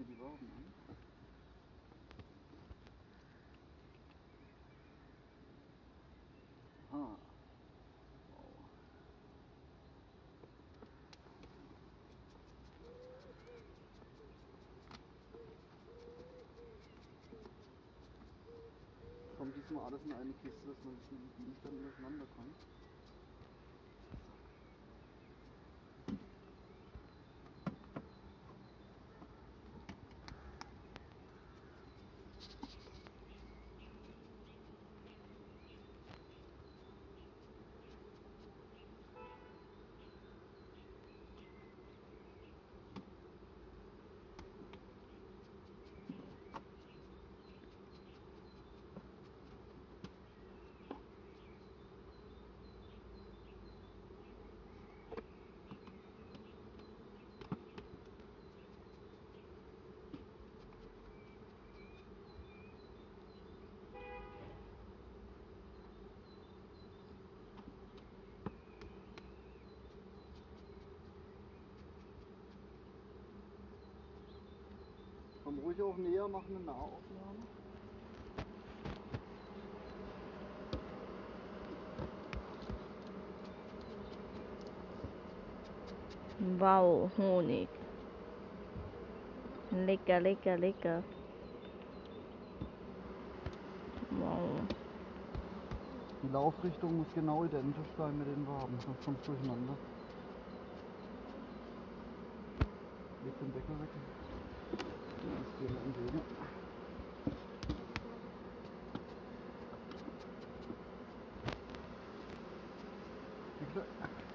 mir die Waben an. Kommt diesmal alles in eine Kiste, dass man das mit den Gegenständen auseinander Komm ruhig auch näher, mach eine Nahaufnahme. Wow, Honig. Lecker, lecker, lecker. Wow. Die Laufrichtung muss genau identisch sein mit den Waben, sonst kommt durcheinander. Leg den Deckel weg. 你看。